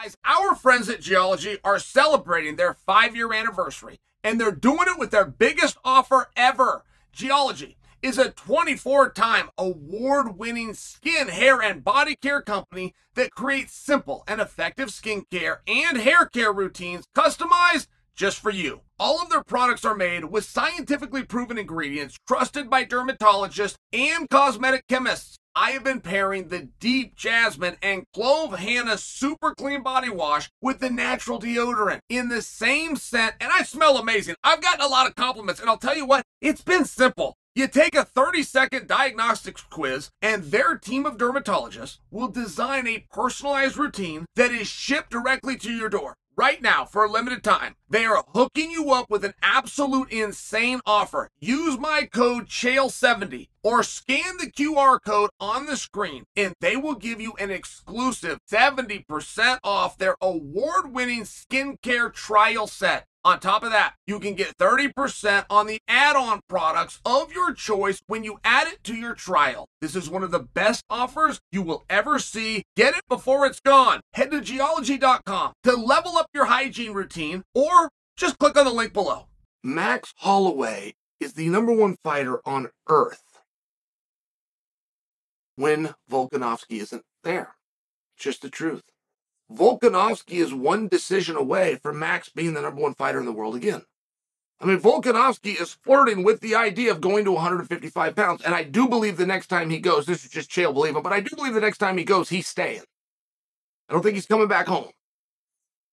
Guys, our friends at Geologie are celebrating their five year anniversary, and they're doing it with their biggest offer ever. Geologie is a 24 time award winning skin, hair, and body care company that creates simple and effective skincare and hair care routines customized just for you. All of their products are made with scientifically proven ingredients trusted by dermatologists and cosmetic chemists. I have been pairing the deep jasmine and clove Hannah super clean body wash with the natural deodorant in the same scent, and I smell amazing. I've gotten a lot of compliments, and I'll tell you what, it's been simple. You take a 30 second diagnostics quiz, and their team of dermatologists will design a personalized routine that is shipped directly to your door. Right now, for a limited time, they are hooking you up with an absolute insane offer. Use my code CHAEL70 or scan the QR code on the screen, and they will give you an exclusive 70% off their award winning skincare trial set. On top of that, you can get 30% on the add on products of your choice when you add it to your trial. This is one of the best offers you will ever see. Get it before it's gone. Head to geologie.com to level up your hygiene routine or just click on the link below. Max Holloway is the number one fighter on Earth when Volkanovski isn't there. Just the truth. Volkanovski is one decision away from Max being the number one fighter in the world again. I mean, Volkanovski is flirting with the idea of going to 155 pounds. And I do believe the next time he goes, this is just Chael believe him, but I do believe the next time he goes, he's staying. I don't think he's coming back home.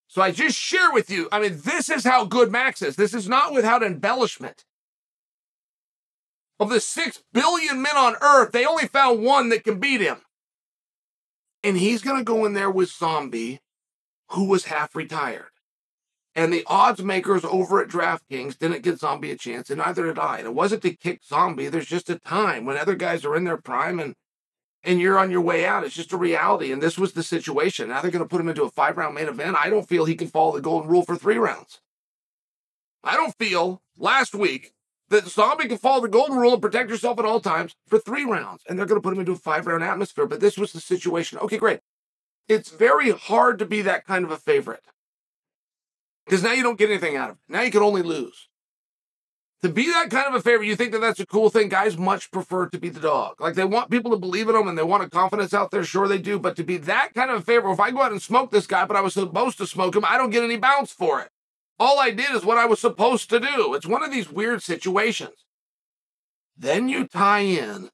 So I just share with you, I mean, this is how good Max is. This is not without embellishment. Of the six billion men on earth, they only found one that can beat him. And he's going to go in there with Zombie, who was half retired. And the odds makers over at DraftKings didn't give Zombie a chance, and neither did I. And it wasn't to kick Zombie. There's just a time when other guys are in their prime and and you're on your way out. It's just a reality. And this was the situation. Now they're going to put him into a five round main event. I don't feel he can follow the golden rule for three rounds. I don't feel last week that Zombie can follow the golden rule and protect yourself at all times for three rounds. And they're going to put him into a five round atmosphere. But this was the situation. Okay, great. It's very hard to be that kind of a favorite because now you don't get anything out of it. Now you can only lose. To be that kind of a favorite, you think that that's a cool thing. Guys much prefer to be the dog. Like they want people to believe in them and they want a confidence out there. Sure, they do. But to be that kind of a favorite, if I go out and smoke this guy, but I was supposed to smoke him, I don't get any bounce for it. All I did is what I was supposed to do. It's one of these weird situations. Then you tie in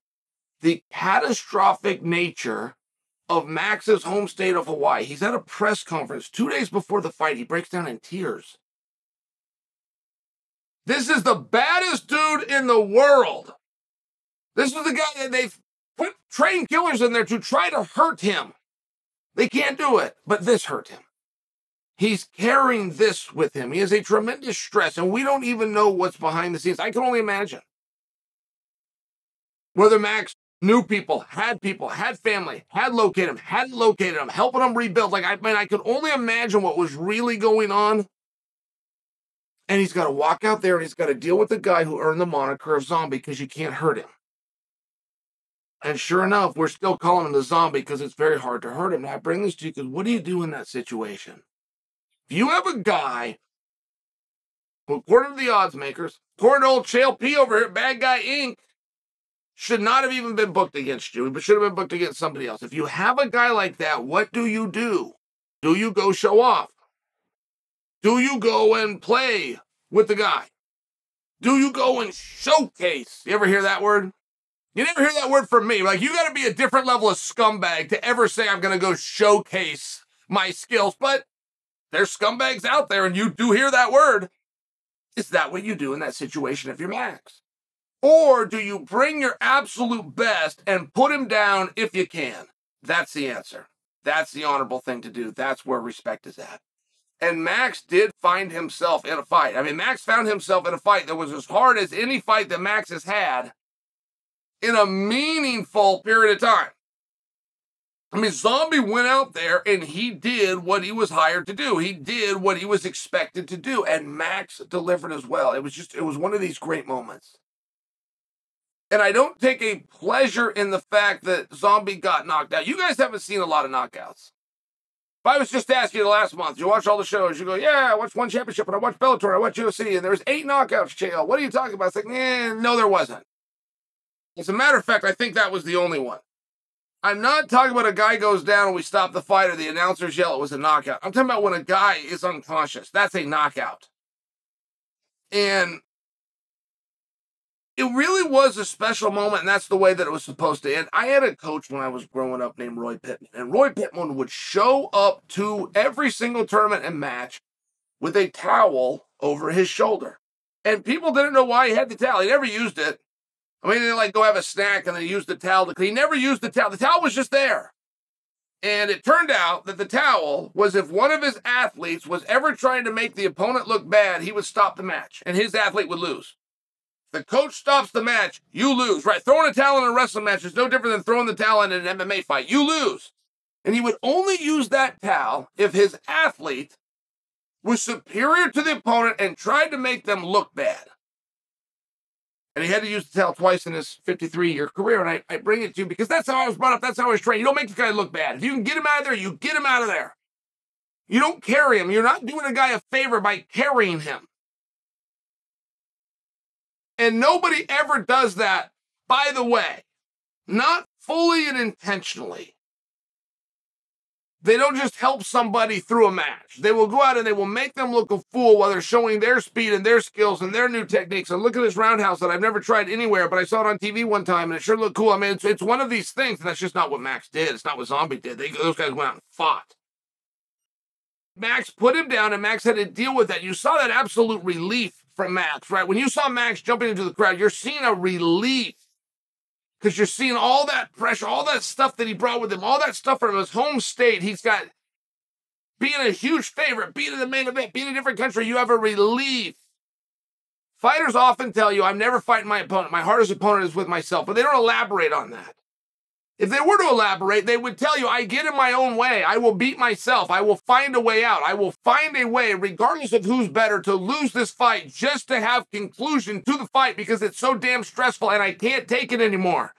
the catastrophic nature of Max's home state of Hawaii. He's at a press conference two days before the fight. He breaks down in tears. This is the baddest dude in the world. This is the guy that they've put trained killers in there to try to hurt him. They can't do it, but this hurt him. He's carrying this with him. He has a tremendous stress, and we don't even know what's behind the scenes. I can only imagine. Whether Max knew people, had people, had family, had located him, hadn't located him, helping him rebuild. Like, I mean, I could only imagine what was really going on. And he's got to walk out there and he's got to deal with the guy who earned the moniker of zombie because you can't hurt him. And sure enough, we're still calling him the zombie because it's very hard to hurt him. Now, I bring this to you because what do you do in that situation? If you have a guy who, according to the odds makers, according to old Chael P over here, Bad Guy Inc., should not have even been booked against you, but should have been booked against somebody else. If you have a guy like that, what do you do? Do you go show off? Do you go and play with the guy? Do you go and showcase? You ever hear that word? You never hear that word from me. Like, you got to be a different level of scumbag to ever say, I'm going to go showcase my skills. But there's scumbags out there, and you do hear that word. Is that what you do in that situation if you're Max? Or do you bring your absolute best and put him down if you can? That's the answer. That's the honorable thing to do. That's where respect is at. And Max did find himself in a fight. I mean, Max found himself in a fight that was as hard as any fight that Max has had in a meaningful period of time. I mean, Zombie went out there and he did what he was hired to do. He did what he was expected to do. And Max delivered as well. It was just, it was one of these great moments. And I don't take a pleasure in the fact that Zombie got knocked out. You guys haven't seen a lot of knockouts. If I was just asking you the last month, you watch all the shows, you go, yeah, I watched one championship and I watched Bellator, I watched UFC, and there was eight knockouts, JL. What are you talking about? It's like, eh, no, there wasn't. As a matter of fact, I think that was the only one. I'm not talking about a guy goes down and we stop the fight or the announcers yell it was a knockout. I'm talking about when a guy is unconscious. That's a knockout. And it really was a special moment, and that's the way that it was supposed to end. I had a coach when I was growing up named Roy Pittman, and Roy Pittman would show up to every single tournament and match with a towel over his shoulder. And people didn't know why he had the towel. He never used it. I mean, they like go have a snack and then use the towel to. He never used the towel. The towel was just there. And it turned out that the towel was if one of his athletes was ever trying to make the opponent look bad, he would stop the match and his athlete would lose the coach stops the match, you lose. Right? Throwing a towel in a wrestling match is no different than throwing the towel in an MMA fight. You lose. And he would only use that towel if his athlete was superior to the opponent and tried to make them look bad. And he had to use the towel twice in his 53 year career. And I, I bring it to you because that's how I was brought up. That's how I was trained. You don't make the guy look bad. If you can get him out of there, you get him out of there. You don't carry him. You're not doing a guy a favor by carrying him. And nobody ever does that, by the way, not fully and intentionally. They don't just help somebody through a match. They will go out and they will make them look a fool while they're showing their speed and their skills and their new techniques. And look at this roundhouse that I've never tried anywhere, but I saw it on TV one time and it sure looked cool. I mean, it's, it's one of these things, and that's just not what Max did. It's not what Zombie did. They, those guys went out and fought. Max put him down, and Max had to deal with that. You saw that absolute relief from Max, right? When you saw Max jumping into the crowd, you're seeing a relief because you're seeing all that pressure, all that stuff that he brought with him, all that stuff from his home state. He's got being a huge favorite, being in the main event, being in a different country. You have a relief. Fighters often tell you, I'm never fighting my opponent. My hardest opponent is with myself, but they don't elaborate on that. If they were to elaborate, they would tell you, I get in my own way. I will beat myself. I will find a way out. I will find a way, regardless of who's better, to lose this fight just to have conclusion to the fight because it's so damn stressful and I can't take it anymore.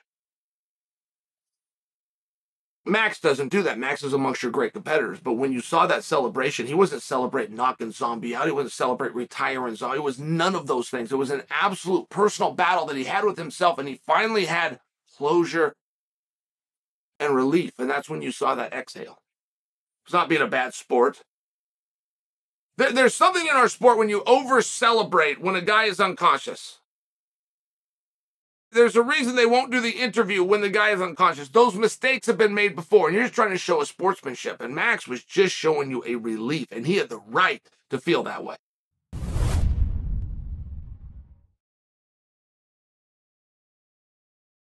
Max doesn't do that. Max is amongst your great competitors. But when you saw that celebration, he wasn't celebrating knocking Zombie out. He wasn't celebrating retiring Zombie. It was none of those things. It was an absolute personal battle that he had with himself, and he finally had closure and relief. And that's when you saw that exhale. It's not being a bad sport. there's something in our sport when you over celebrate when a guy is unconscious. There's a reason they won't do the interview when the guy is unconscious. Those mistakes have been made before, and you're just trying to show a sportsmanship. And Max was just showing you a relief, and he had the right to feel that way.